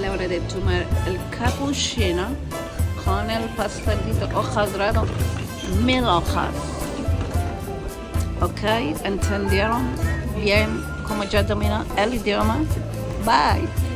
la hora de tomar el cappuccino con el pastelito hojadrado mil hojas. ¿Ok? ¿Entendieron bien cómo yo domino el idioma? Bye.